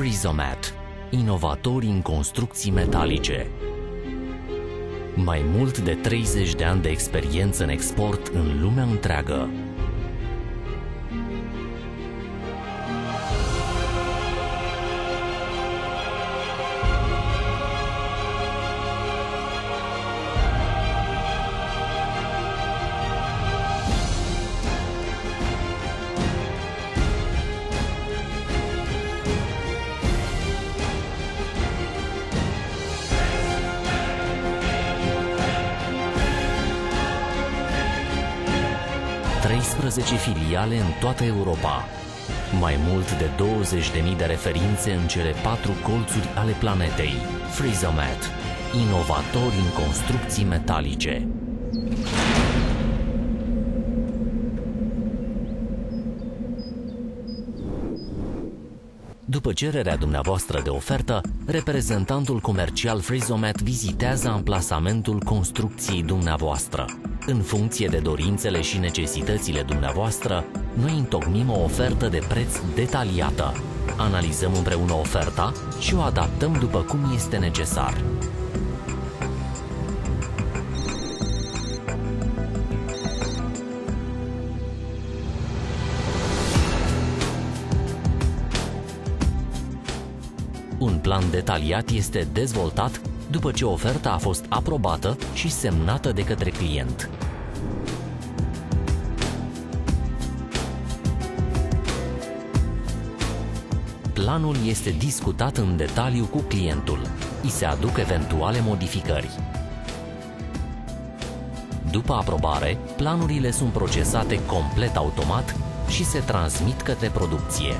Frizomat, inovatori în construcții metalice. Mai mult de 30 de ani de experiență în export în lumea întreagă. 13 filiale în toată Europa. Mai mult de 20.000 de referințe în cele patru colțuri ale planetei. Frizomat, inovatori în construcții metalice. După cererea dumneavoastră de ofertă, reprezentantul comercial Frizomat vizitează amplasamentul construcției dumneavoastră. În funcție de dorințele și necesitățile dumneavoastră, noi întocmim o ofertă de preț detaliată. Analizăm împreună oferta și o adaptăm după cum este necesar. Un plan detaliat este dezvoltat după ce oferta a fost aprobată și semnată de către client. Planul este discutat în detaliu cu clientul. I se aduc eventuale modificări. După aprobare, planurile sunt procesate complet automat și se transmit către producție.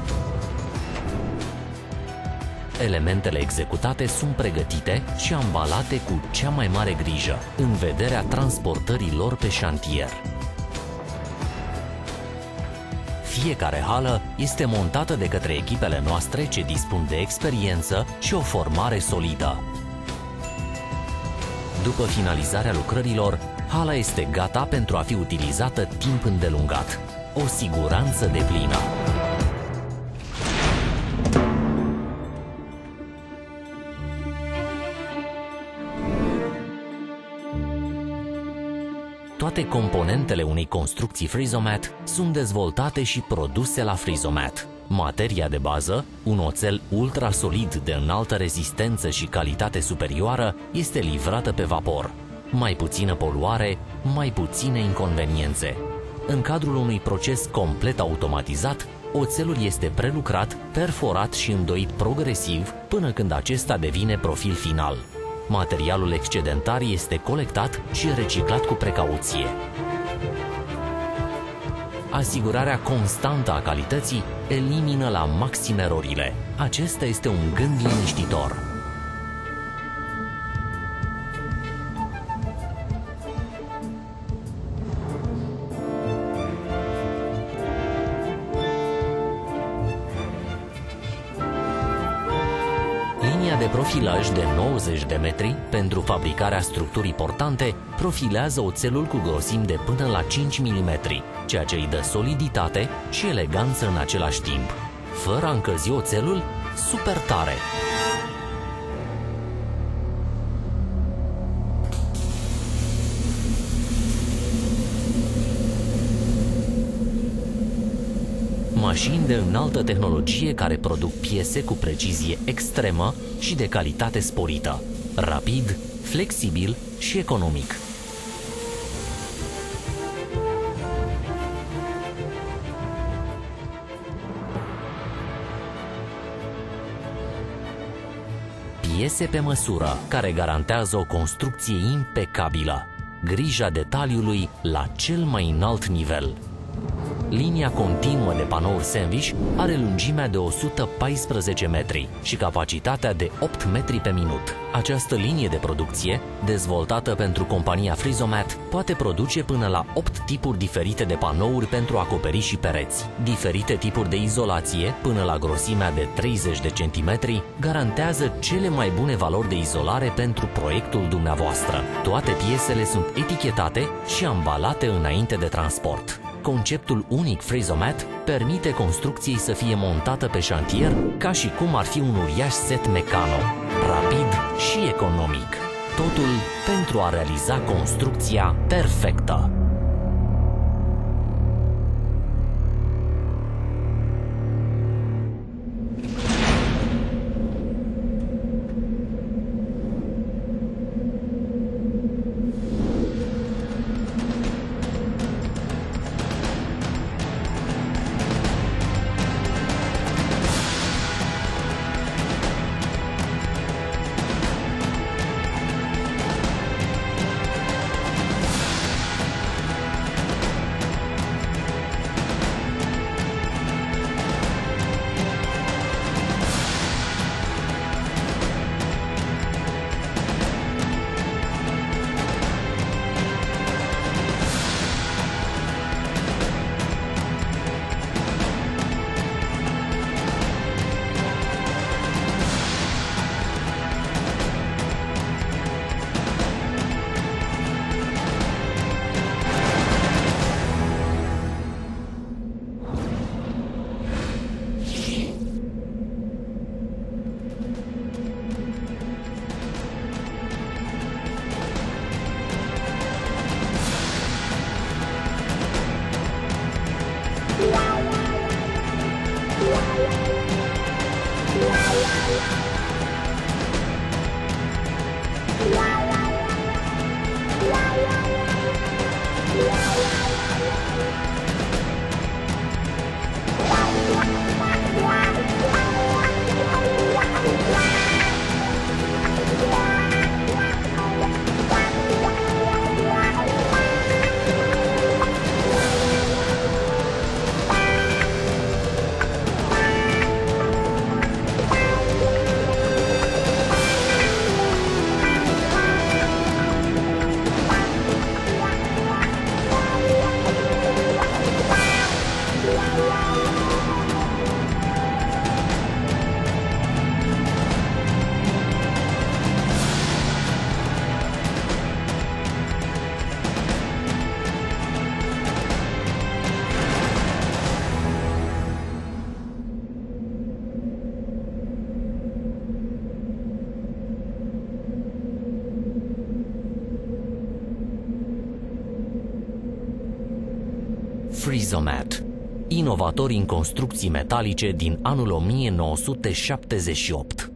Elementele executate sunt pregătite și ambalate cu cea mai mare grijă, în vederea transportării lor pe șantier. Fiecare hală este montată de către echipele noastre ce dispun de experiență și o formare solidă. După finalizarea lucrărilor, hala este gata pentru a fi utilizată timp îndelungat. O siguranță de plină. Toate componentele unei construcții Frizomat sunt dezvoltate și produse la Frizomat. Materia de bază, un oțel ultra-solid de înaltă rezistență și calitate superioară, este livrată pe vapor. Mai puțină poluare, mai puține inconveniențe. În cadrul unui proces complet automatizat, oțelul este prelucrat, perforat și îndoit progresiv până când acesta devine profil final. Materialul excedentar este colectat și reciclat cu precauție. Asigurarea constantă a calității elimină la maxim erorile. Acesta este un gând liniștitor. Linia de profilaj de 90 de metri pentru fabricarea structurii portante profilează oțelul cu grosimi de până la 5 mm, ceea ce îi dă soliditate și eleganță în același timp. Fără a încălzi oțelul, super tare! Mașini de înaltă tehnologie care produc piese cu precizie extremă și de calitate sporită, rapid, flexibil și economic. Piese pe măsură, care garantează o construcție impecabilă, grija detaliului la cel mai înalt nivel. Linia continuă de panouri sandwich are lungimea de 114 metri și capacitatea de 8 metri pe minut. Această linie de producție, dezvoltată pentru compania Frizomat, poate produce până la 8 tipuri diferite de panouri pentru a acoperi și pereți. Diferite tipuri de izolație, până la grosimea de 30 de centimetri, garantează cele mai bune valori de izolare pentru proiectul dumneavoastră. Toate piesele sunt etichetate și ambalate înainte de transport. Conceptul unic Freezomat permite construcției să fie montată pe șantier ca și cum ar fi un uriaș set mecano, rapid și economic. Totul pentru a realiza construcția perfectă. Freezomat, inovatori în construcții metalice din anul 1978.